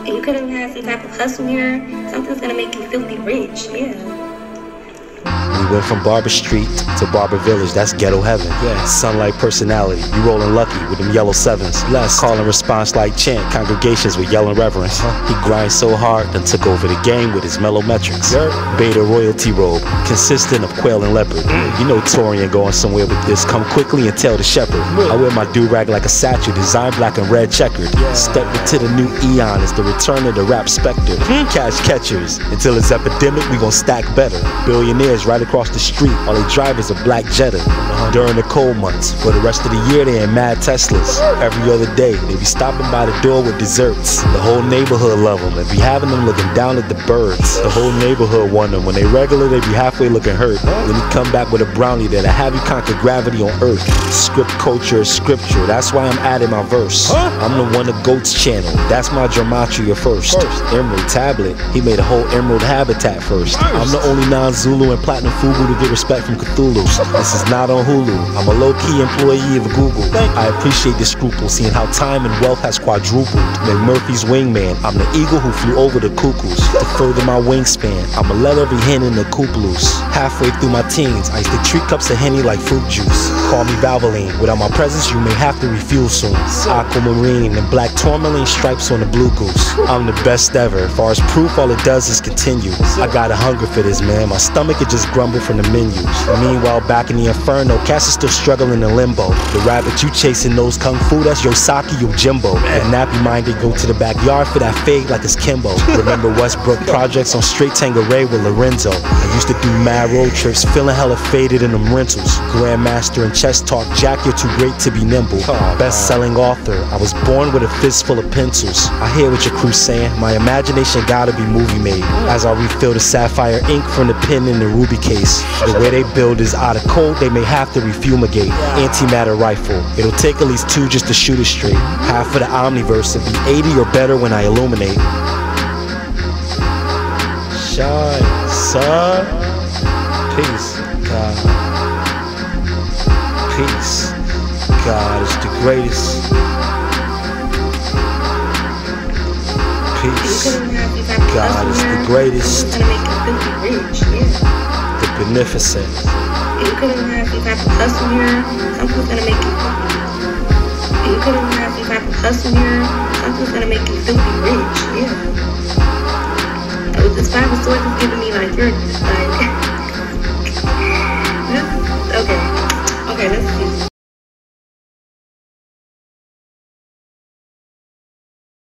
And you could have had some type of hustle here, something that's gonna make you filthy rich, yeah. We went from Barber Street to Barber Village, that's ghetto heaven. Yeah. Sunlight personality, you rolling lucky with them yellow sevens. Less call and response like chant, congregations with yelling reverence. Uh-huh. He grinds so hard, and took over the game with his mellow metrics. Yep. Beta royalty robe, consistent of quail and leopard. Mm. You know Torian going somewhere with this. Come quickly and tell the shepherd. I wear my do-rag like a satchel, designed black and red checkered. Yeah. Step into the new eon, it's the return of the rap specter. Mm. Cash catchers, until it's epidemic, we gon' stack better. Billionaires right across the street while they drive is a black Jetta. During the cold months, for the rest of the year they in mad Teslas. Every other day they be stopping by the door with desserts. The whole neighborhood love them and be having them looking down at the birds. The whole neighborhood wonder when they regular they be halfway looking hurt. Then he come back with a brownie that'll have you conquer gravity on earth. Script culture is scripture, that's why I'm adding my verse. I'm the one the goats channel, that's my gematria first. Emerald tablet, he made a whole emerald habitat first. I'm the only non-Zulu and platinum Fubu to get respect from Cthulhu. This is not on Hulu. I'm a low-key employee of Google. I appreciate the scruple, seeing how time and wealth has quadrupled. McMurphy's wingman. I'm the eagle who flew over the cuckoos. To further my wingspan, I'ma let every hen in the coop loose. Halfway through my teens, I used to treat cups of Henny like fruit juice. Call me Valvoline. Without my presence, you may have to refuel soon. Aquamarine and black tourmaline stripes on the blue goose. I'm the best ever. Far as proof, all it does is continue. I got a hunger for this, man. My stomach is just from the menus. Meanwhile, back in the inferno, Cass is still struggling in limbo. The rabbit you chasing knows kung fu, that's Usagi Yojimbo. And nappy minded go to the backyard for that fade like it's Kimbo. Remember Westbrook projects on Straight Tangeray with Lorenzo. I used to do mad road trips, feeling hella faded in them rentals. Grandmaster and chess talk, Jack, you're too great to be nimble. Best selling author, I was born with a fist full of pencils. I hear what your crew's saying, my imagination gotta be movie made. As I refill the sapphire ink from the pen in the ruby case. The way they build is out of code, they may have to refumigate. Antimatter rifle, it'll take at least two just to shoot it straight. Half of the Omniverse will be 80 or better when I illuminate. Shine, son. Peace, God. Peace. God is the greatest. Peace. God is the greatest. You. The beneficent. You could have had some type of hustle here, something's gonna make you You could have had some type of hustle here, something's gonna make you filthy rich, yeah. Was this five of swords is giving me like you're like okay. Okay, let's see.